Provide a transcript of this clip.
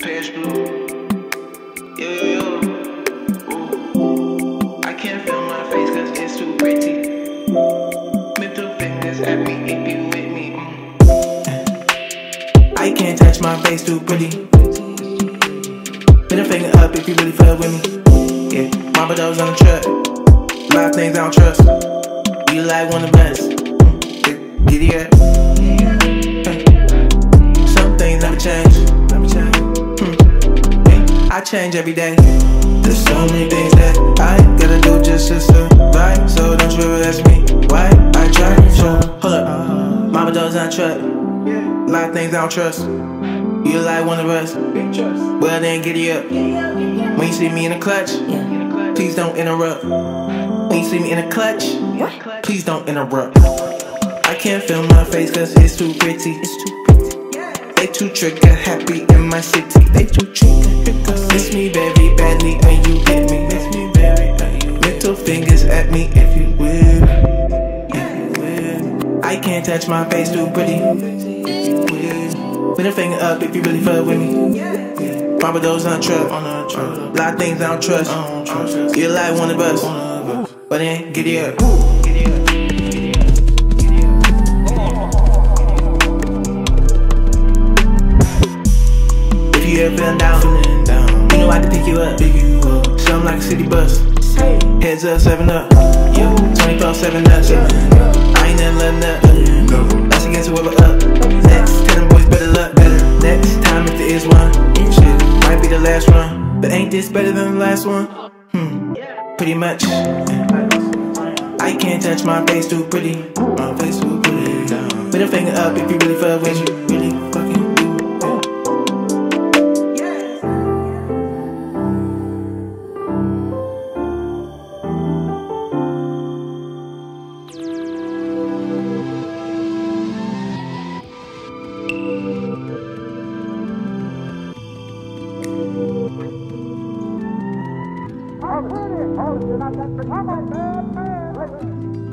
Paris blue. Yo, yo, yo. I can't feel my face cause it's too pretty. At me if you with me. Mm. I can't touch my face too pretty. Finger up if you really fuck with me. Yeah, Mama dogs on the. A things I don't trust. You like one of the best. Mm. Get it. I change every day. There's so many things that I gotta do just to survive. So don't you ever ask me why I try. So hold up, Mama does not trust. A lot of things I don't trust. You like one of us. Well then get it up. When you see me in the clutch, please don't interrupt. When you see me in the clutch, please don't interrupt. I can't feel my face cause it's too pretty. It's too pretty. They too trigger happy in my city. They too trigger. Miss me very badly when you get me. Miss me very badly. Little fingers at me if you will. If you will. I can't touch my face too pretty. If you will. Put a finger up if you really fuck with me. Papa those on trust. A lot of things I don't trust. You like one of us. But then get it up. Get up. If you ever feeling down, feeling down, you know I can pick you up. Pick you up. Something like a city bus. Heads up, seven up. Yeah, 24 7 nuts. I ain't never letting up. That's against whoever up. Next, tell them boys better luck. Better. Next time if there is one. Shit, might be the last one. But ain't this better than the last one? Hmm, pretty much. I can't touch my face too pretty. My face too pretty. Put a finger up if you really fuck with me. Oh, Come on, man, man.